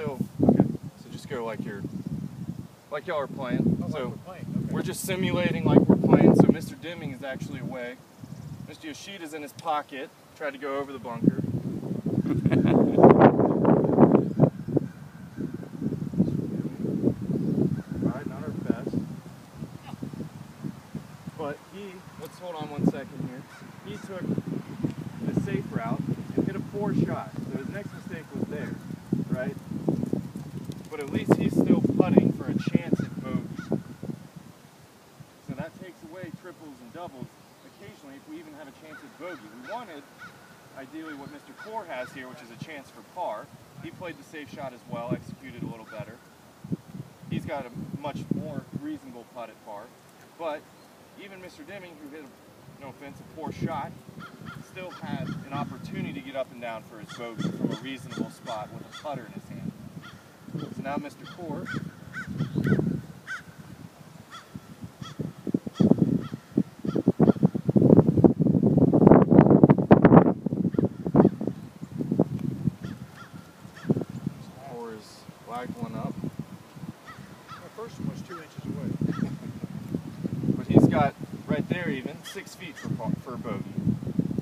So, okay. So just go like you're, like y'all are playing. Oh, like so we're playing, okay. we're just simulating like we're playing. So Mr. Deming is actually away. Mr. Yoshida's in his pocket. Tried to go over the bunker. Right, not our best. But he, let's hold on one second here. He took the safe route and hit a poor shot. So his next mistake was? But at least he's still putting for a chance at bogey. So that takes away triples and doubles. Occasionally, if we even have a chance at bogey. We wanted, ideally, what Mr. Core has here, which is a chance for par. He played the safe shot as well, executed a little better. He's got a much more reasonable putt at par. But even Mr. Deming, who hit, a, no offense, a poor shot, still had an opportunity to get up and down for his bogey from a reasonable spot with a putter in Now Mr. Core Core is flagged one up. My first one was two inches away. But he's got right there even six feet for for bogey,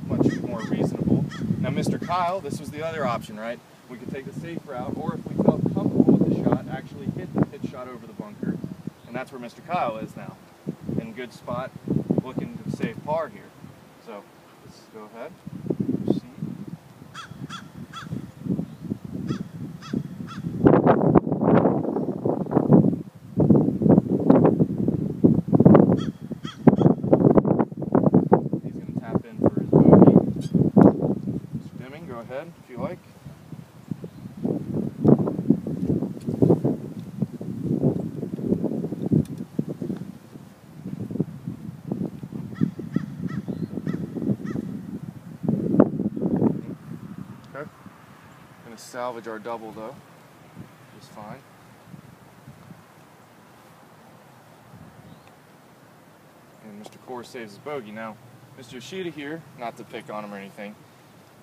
much more reasonable. Now, Mr. Kyle, this was the other option, right? We could take the safe route, or if we felt comfortable with the shot, actually hit the pitch shot over the bunker, and that's where Mr. Kyle is now, in good spot, looking to save par here. So let's go ahead. Ahead if you like. Okay. Going to salvage our double though. Just fine. and Mr. Core saves his bogey. Now, Mr. Yoshida here, not to pick on him or anything,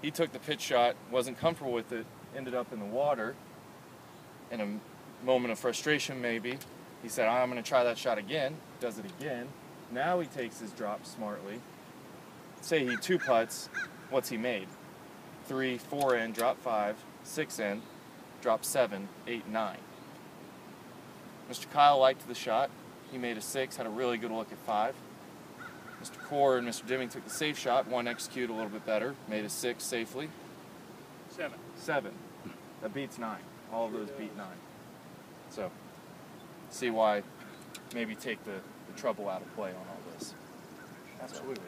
he took the pitch shot, wasn't comfortable with it, ended up in the water. In a moment of frustration, maybe, he said, I'm going to try that shot again. Does it again. Now he takes his drop smartly. Say he two putts, what's he made? Three, four in, drop five, six in, drop seven, eight, nine. Mr. Kyle liked the shot. He made a six, had a really good look at five. Mr. Core and Mr. Deming took the safe shot. One executed a little bit better, made a six safely. Seven. Seven. That beats nine. All of those beat nine. So, see why maybe take the, the trouble out of play on all this. Absolutely.